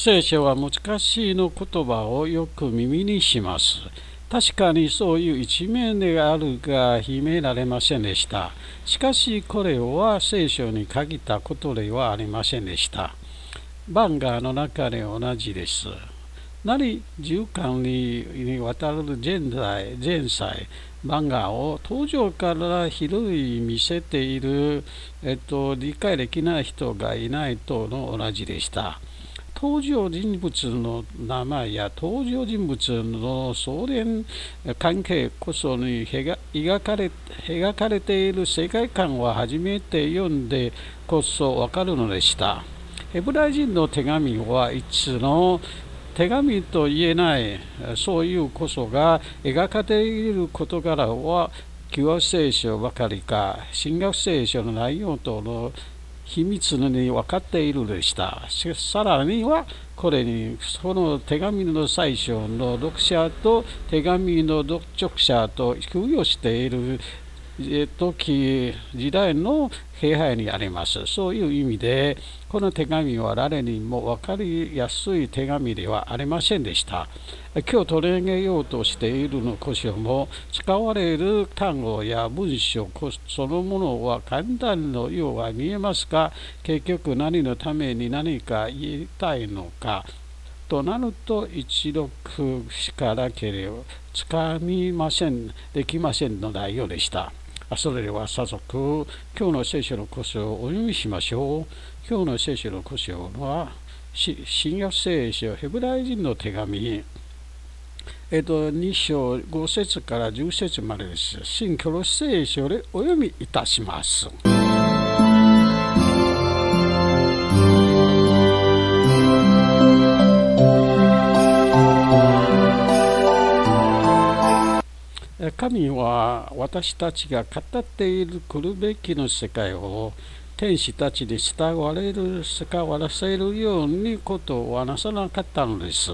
聖書は難しいの言葉をよく耳にします。確かにそういう一面であるが秘められませんでした。しかしこれは聖書に限ったことではありませんでした。バンガーの中で同じです。なり循環にわたる現在、前菜、漫画を登場から広い見せている、えっと、理解できない人がいないとの同じでした。登場人物の名前や登場人物の相連関係こそに描かれ描かれている世界観は初めて読んでこそわかるのでした。ヘブライ人の手紙はいつの手紙と言えないそういうこそが描かれている事柄は旧約聖書ばかりか新約聖書の内容との秘密のに分かっているでした。さらには、これに、その手紙の最初の読者と手紙の読者と給与している時時代の気配にあります。そういう意味で、この手紙は誰にも分かりやすい手紙ではありませんでした。今日取り上げようとしているのこそも、使われる単語や文章そのものは簡単のようは見えますが、結局何のために何か言いたいのか、となると一読しかなければつかみません、できませんの内容でした。それでは早速、今日の聖書の故事をお読みしましょう。今日の聖書の故事は、新約聖書、ヘブライ人の手紙、えっと、2章5節から10節までです。新教の聖書でお読みいたします。神は私たちが語っている来るべきの世界を天使たちに従われる、使わせるようにことを話さなかったのです。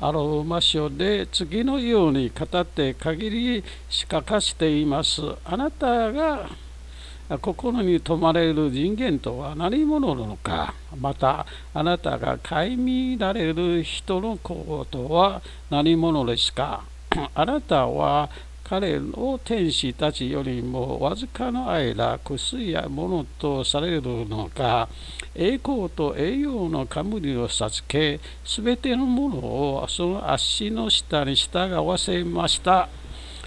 あの場所で次のように語って限りしかかしています。あなたが心に留まれる人間とは何者なのか、またあなたが顧みられる人の行とは何者ですか。あなたは彼の天使たちよりもわずかの間薬や物とされるのか栄光と栄養の冠を授けすべてのものをその足の下に従わせました。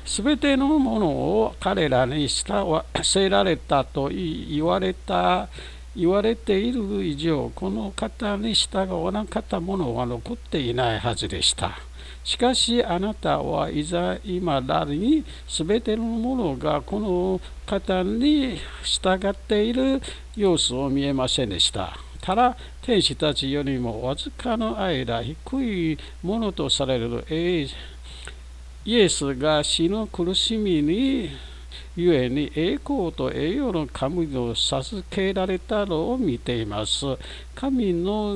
すべてのものを彼らに従わせられたと言われた言われている以上この方に従わなかったものは残っていないはずでした。しかしあなたはいざ今だに全てのものがこの方に従っている様子を見えませんでした。ただ天使たちよりもわずかの間低いものとされるイエスが死の苦しみにゆえに栄光と栄養の神を授けられたのを見ています。神の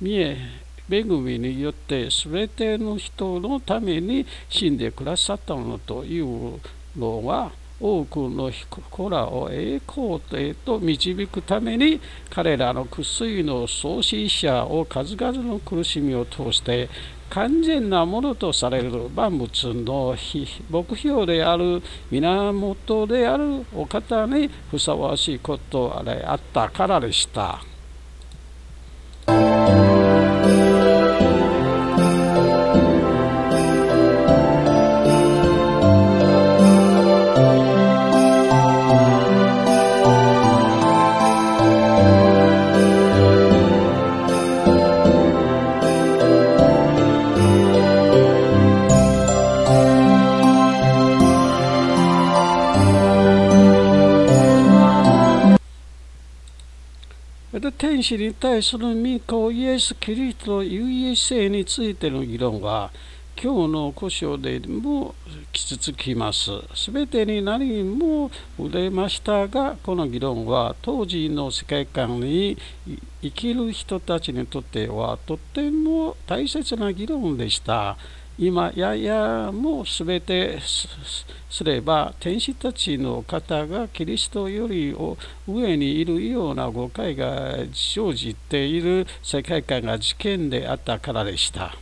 見え恵みによって全ての人のために死んでくださったのというのは多くの子らを栄光へと導くために彼らの薬の創始者を数々の苦しみを通して完全なものとされる万物の目標である源であるお方にふさわしいことであったからでした。天使に対する御子イエス・キリストの優位性についての議論は今日の故障でも続きます。すべてに何も触れましたが、この議論は当時の世界観に生きる人たちにとってはとても大切な議論でした。今ややもすべてすれば天使たちの方がキリストより上にいるような誤解が生じている世界観が事件であったからでした。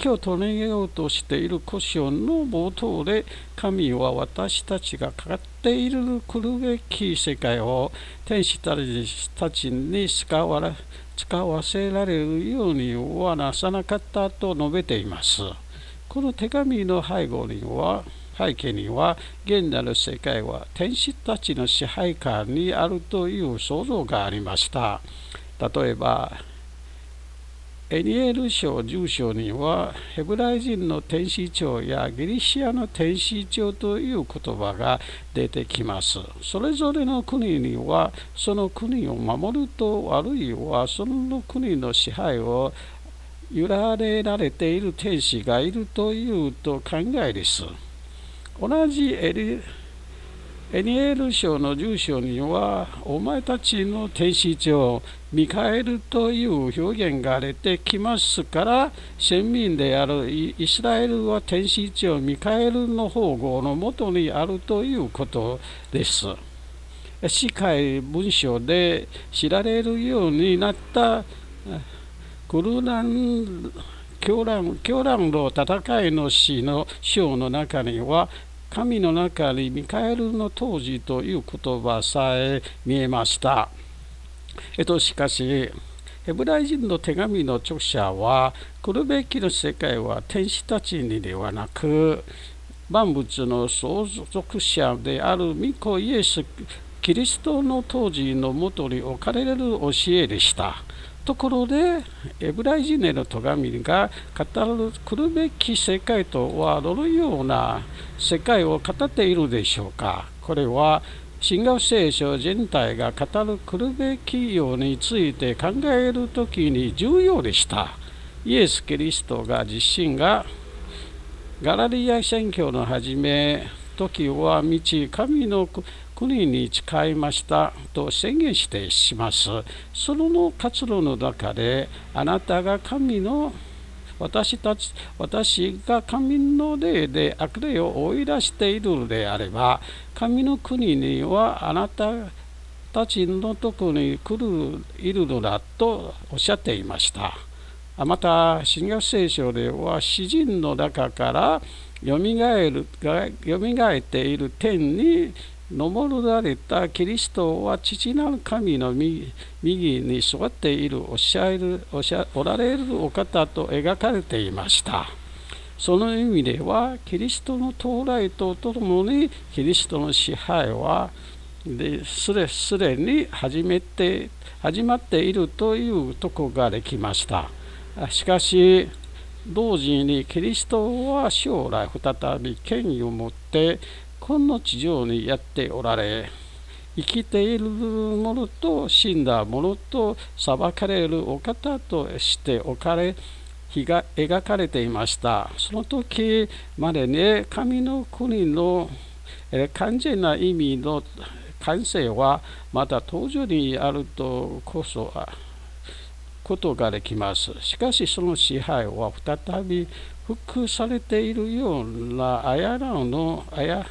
今日取り上げようとしている古書の冒頭で神は私たちがかかっている来るべき世界を天使たちに使わ使わせられるようにはなさなかったと述べています。この手紙の背後には背景には現代の世界は天使たちの支配下にあるという想像がありました。例えばエニエル書10章にはヘブライ人の天使長やギリシアの天使長という言葉が出てきます。それぞれの国にはその国を守るとあるいはその国の支配を揺られられている天使がいるというと考えです。同じエリエニエル書の住所には、お前たちの天使長、ミカエルという表現が出てきますから、先民であるイスラエルは天使長ミカエルの保護のもとにあるということです。世界文書で知られるようになったクルラン狂乱狂乱の戦いの詩の章の中には神の中にミカエルの当時という言葉さえ見えました。えっと、しかし、ヘブライ人の手紙の著者は、来るべきの世界は天使たちにではなく、万物の相続者である御子イエス・キリストの当時のもとに置かれる教えでした。ところで、エブライ人への戸紙が語る来るべき世界とはどのような世界を語っているでしょうか。これは、新学聖書全体が語る来るべきようについて考えるときに重要でした。イエス・キリストが自身がガラリア宣教の始め時は道神の国に誓いましたと宣言してします。その活動の中で、あなたが神の私たち私が神の霊で悪霊を追い出しているのであれば、神の国にはあなたたちのとこに来るいるのだとおっしゃっていました。また、新約聖書では詩人の中からよみがえるよみがえっている天に登られたキリストは父なる神の右に座っているおっしゃるおしゃおられるお方と描かれていました。その意味ではキリストの到来とともにキリストの支配はすですでに始めて始まっているというとこができました。しかし同時にキリストは将来再び権威を持ってこの地上にやっておられ生きているものと死んだものと裁かれるお方として置かれ日が描かれていましたその時までに神の国の完全な意味の完成はまだ登場にあるとこそことができます。しかしその支配は再び復されているようなあやらうのあや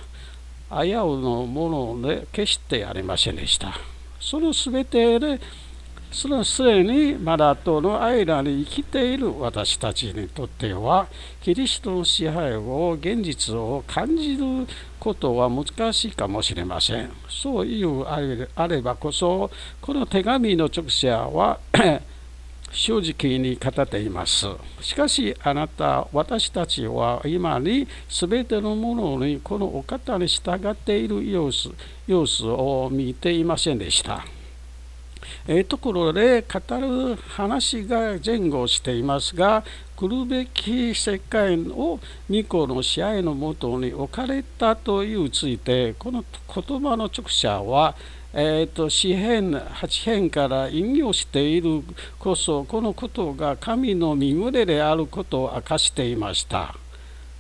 危うのもので決してありませんでした。その全てで、そのすでにまだとの間に生きている私たちにとっては、キリストの支配を、現実を感じることは難しいかもしれません。そういうあればこそ、この手紙の著者は正直に語っています。しかしあなた、私たちは今に全てのものにこのお方に従っている様子様子を見ていませんでした。えー、ところで語る話が前後していますが来るべき世界を巫女の支配のもとに置かれたというついてこの言葉の著者はえーと、詩編8編から引用しているこそこのことが神の身群れであることを明かしていました。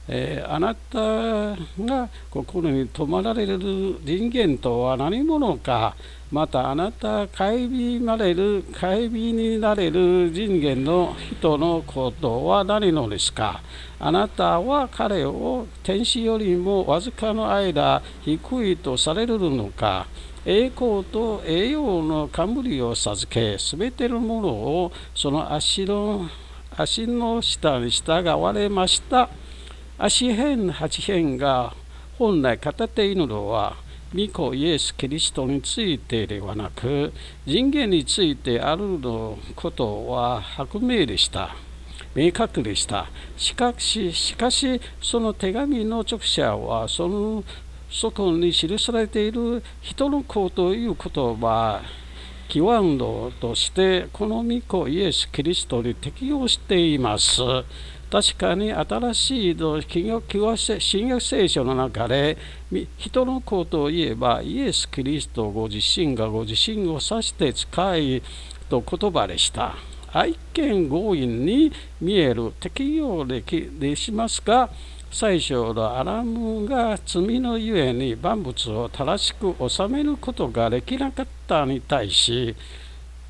えー、あなたが心に泊まられる人間とは何者か。またあなた帰りまれる帰りになれる人間の人のことは何のですか。あなたは彼を天使よりもわずかの間低いとされるのか。栄光と栄養の冠を授けすべてのものをその足の足の下に従われました。足辺八辺が本来語っているのは御子イエス・キリストについてではなく人間についてあるのことは白明でした。明確でした。しかししかしその手紙の著者はそのそこに記されている人の子という言葉キワンドとしてこの御子イエス・キリストに適用しています。確かに新しい新約聖書の中で人の子といえばイエス・キリストご自身がご自身を指して使いと言葉でした。愛見強引に見える適用でしますが最初のアラムが罪のゆえに万物を正しく収めることができなかったに対し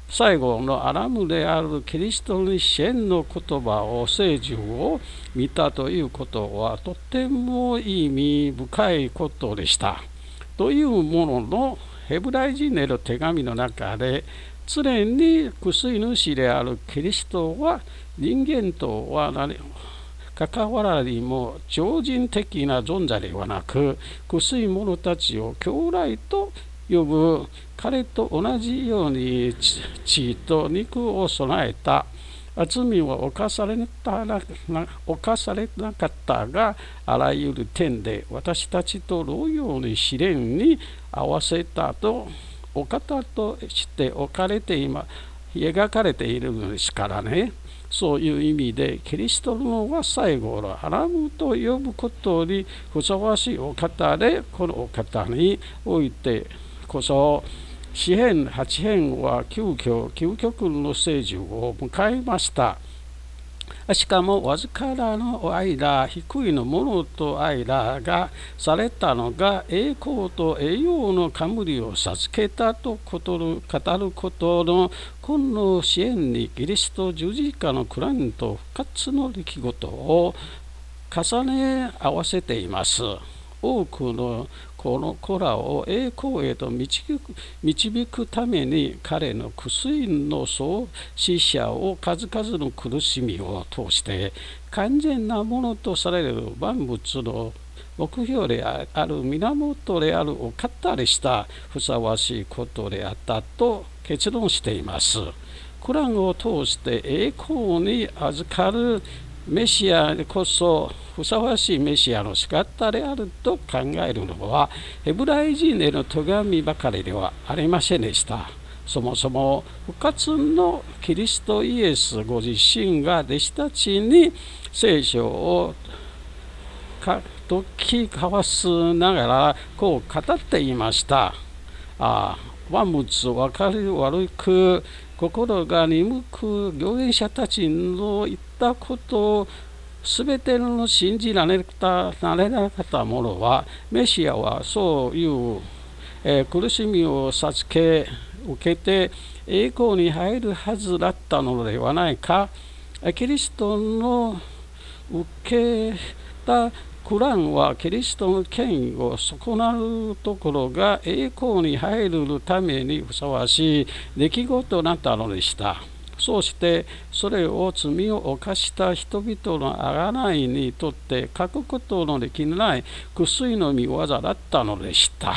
最後のアラムであるキリストに支援の言葉を聖樹を見たということはとても意味深いことでした。というもののヘブライ人への手紙の中で常に薬主であるキリストは人間とは何関わらにも超人的な存在ではなく薬者たちを兄弟と呼ぶ彼と同じように血と肉を備えた。罪は犯された犯されなかったがあらゆる点で私たちと同様に試練に合わせたとお方として置かれて今描かれているのですからね。そういう意味でキリストのは最後のアラムと呼ぶことにふさわしいお方でこのお方においてこそ四辺八辺は急遽究極の聖樹を迎えました。しかもわずかの間低いのものと間がされたのが栄光と栄養の冠を授けたと語ることのこの支援にキリスト十字架のクランと復活の出来事を重ね合わせています。多くのこの子らを栄光へと導く導くために彼の薬の創死者を数々の苦しみを通して完全なものとされる万物の目標である源であるお方でした。ふさわしいことであった。と結論しています。クランを通して栄光に預かるメシアこそふさわしいメシアの姿であると考えるのはヘブライ人への手紙ばかりではありませんでした。そもそも復活のキリストイエスご自身が弟子たちに聖書を解き交わすながらこう語っていました。あ万物分かり悪く心が鈍く預言者たちの言ったことを全ての信じられたなれなかった者はメシアはそういう、えー、苦しみを授け受けて栄光に入るはずだったのではないか。キリストの受けたクランはキリストの権威を損なうところが栄光に入るためにふさわしい出来事となったのでした。そうしてそれを罪を犯した人々の贖いにとって書くことのできない薬の見業だったのでした。